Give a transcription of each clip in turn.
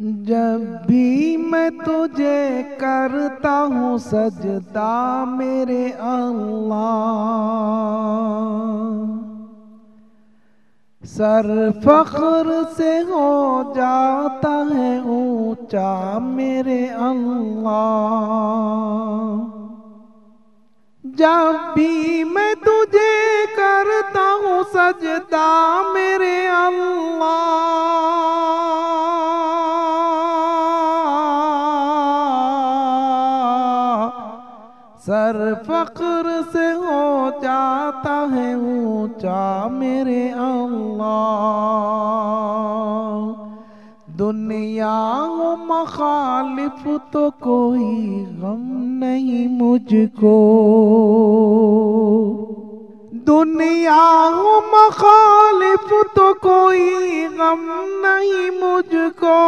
जब भी मैं तुझे करता हूँ सजदा मेरे अल्लाह। सर फख्र से हो जाता है ऊँचा मेरे अल्लाह। जब भी मैं तुझे करता हूँ सजदा मेरे अल्लाह। सर फख्र से हो जाता है ऊँचा मेरे अल्लाह। दुनिया हो मखालिफ तो कोई गम नहीं मुझको। दुनिया हो मखालिफ तो कोई गम नहीं मुझको।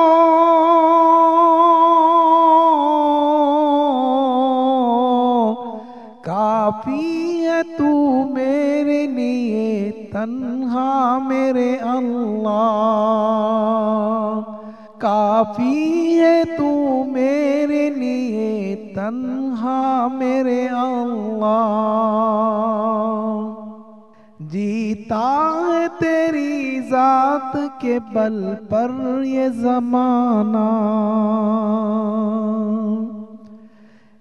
काफ़ी है तू मेरे लिए तन्हा मेरे अल्लाह। काफ़ी है तू मेरे लिए तन्हा मेरे अल्लाह। जीता है तेरी जात के बल पर ये जमाना।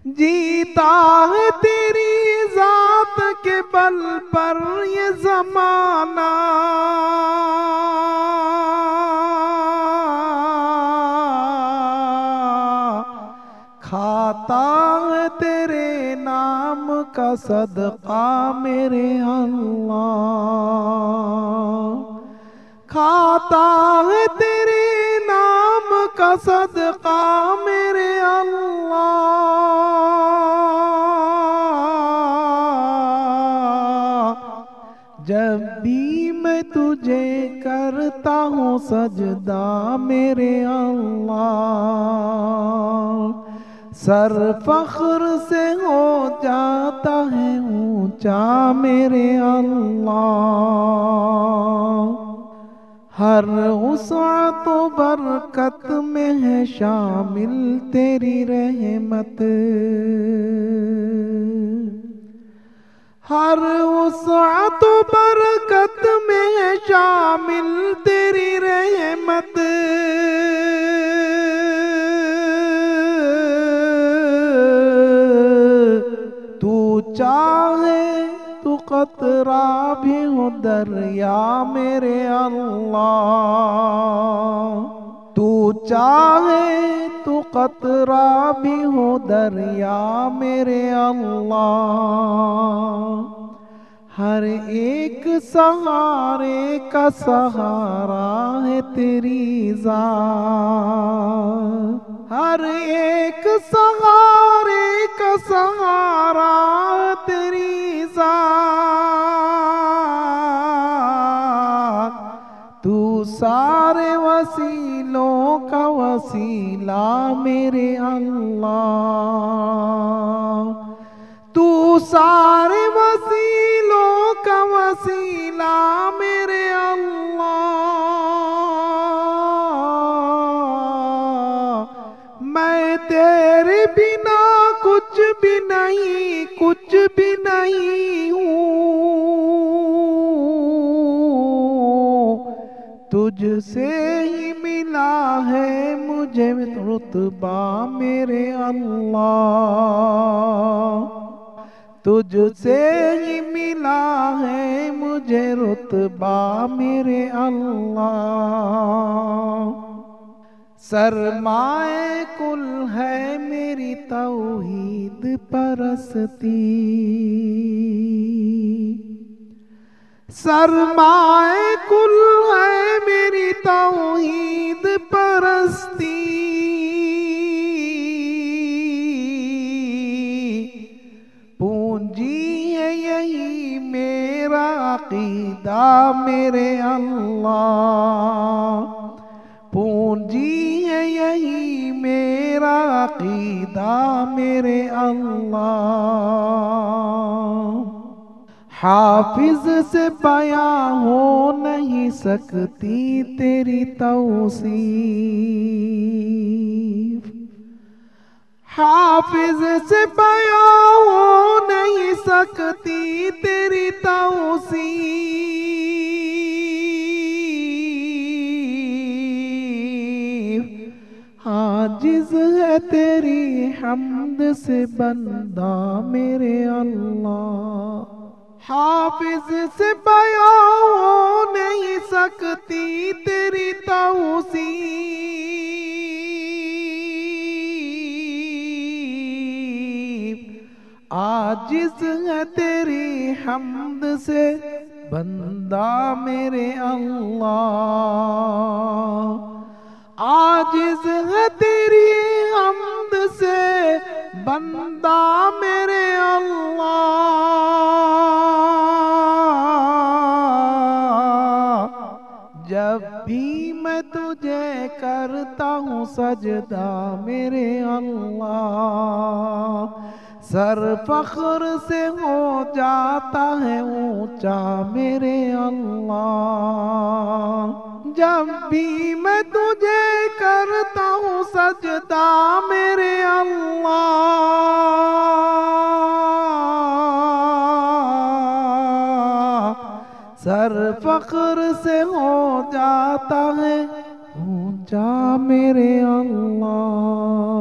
जीता है तेरी के पर ये जमाना। खाता है तेरे नाम का सदका मेरे अल्लाह। खाता है तेरे नाम का सदका मेरे अल्लाह। करता हूँ सजदा मेरे अल्लाह। सर फख्र से हो जाता है ऊँचा मेरे अल्लाह। हर उसात बरकत में है शामिल तेरी रहमत। हर उसात बरकत में शामिल तेरी रहमत। तू चाहे तू कतरा भी हो दरिया मेरे अल्लाह। तू चाहे तो कतरा भी हो दरिया मेरे अल्लाह। हर एक सहारे का सहारा है तेरी जात। सारे वसीलों का वसीला मेरे अल्लाह। तू सारे वसीलों का वसीला मेरे तुझसे ही मिला है मुझे रुतबा मेरे अल्लाह। तुझसे ही मिला है मुझे रुतबा मेरे अल्लाह। सरमाए कुल है मेरी तौहीद परस्ती। सरमाए कुल है मेरी तौहीद परस्ती। पूंजी है यही मेरा अकीदा मेरे अल्लाह। पूंजी है यही मेरा अकीदा मेरे अल्लाह। हाफिज से बयां हो नहीं सकती तेरी तौसीफ। हाफिज से बयां हो नहीं सकती तेरी तौसीफ। हाजिज है तेरी हमद से बंदा मेरे अल्लाह। हाफिज से बयां हो नहीं सकती तेरी तौसीफ। आजिज है तेरी हमद से, बंदा मेरे अल्लाह। आजिज है तेरी हमद से, बंदा मेरे अल्लाह। करता हूँ सजदा मेरे अल्लाह। सर फख्र से हो जाता है ऊँचा मेरे अल्लाह। जब भी मैं तुझे करता हूँ सजदा मेरे अल्लाह। सर फख्र से हो जाता है ऊँचा मेरे अल्लाह।